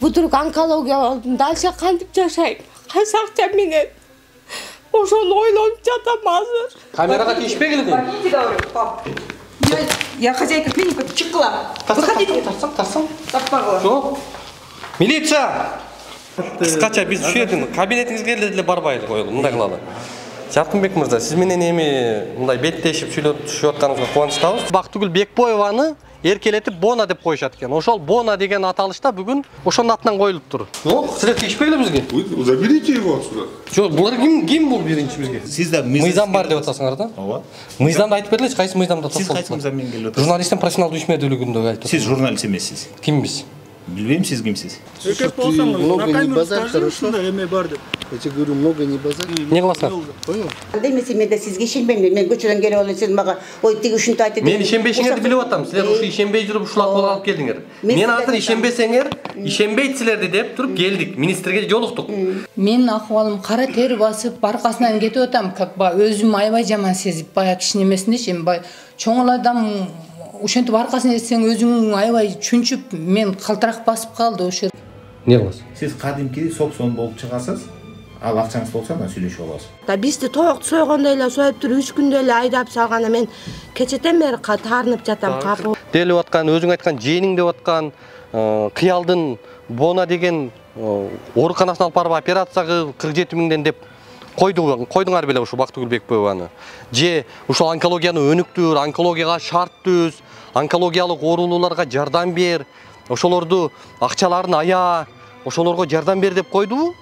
вдруг онкология болдум дальше кантип жашайм кайсы акча менен ошону ойлонуп жатам азыр камерага тийишпегиле дейм говорю, пап. Я, хозяйка клиники, чыкла. Выходите. тарсаң тарсаң Таппагыла. жоқ милиция кыскача биз ушул жерден кабинетиңизге деле барбайлы коелу мындай кылалы жаркынбек мырза сиз менен эми мындай беттешип сүйлөп түшүп атканыңызга кубанычтабыз бактыгүл бекбоеваны эркелетип бона деп коюшат экен ошол бона деген аталыш да бүгүн ошонун атынан коюлуптур жок силер тийишпегиле бизге Вы заберите его отсюда. жок булар ким ким бул биринчи бизге Сиз да мыйзам бар деп атасыңар да Ооба. мыйзамды айтып бергилечи кайсы мыйзамда Сиз кайсы мыйзаммен келип атасыз? журналисттин профессионалдуу ишмердүүлүгүндө айтып Сиз журналист эмессиз. кимбиз Билбейм сиз кимсиз. Еркек болсаңыз, много на не камеру базар, скажи, хорошо? ушундай эме бар деп. Я тебе говорю, много не базар. эмне кыласыңар Понял? демесе мен де сизге ишенбейм мен көчөдөн келип алып сиз мага. Ой тиги ушинтип айтты мен ишенбешиңерди билип атам силер ушу ишенбей жүрүп ушул акыбалга алып келдиңер Мен мен азыр ишенбесеңер ишенбейт силерди деп туруп келдик министрге жолуктук менин акыбалым кара тер басып аркасынан кетип атам как баягы өзүм аябай жаман сезип эмесиндечи эми баягы чоң эле адам ошентип аркасынан этсең өзүң аябай чүнчүп мен калтырак басып калды ошол жерде эмне кыласың Сиз кадимки соксон болуп чыгасыз. Ал акчаңыз болсо анда сүйлөшүп алабыз. да бизди тоокто сойгондой эле союп туруп үч күндө эле айдап салганда мен кечэтен бери таарынып жатам капы делип аткан өзүң айткан жээниң деп аткан кыялдын бона деген ооруканасына алып барып операция кылып кырк жети миңден деп койду койдуңар беле ушул бактыгүл бекбоеваны же ушул онкологияны өнүктүр онкологияга шарт түз онкологиялык оорулууларга жардам бер ошолорду акчаларын ая ошолорго жардам бер деп койдубу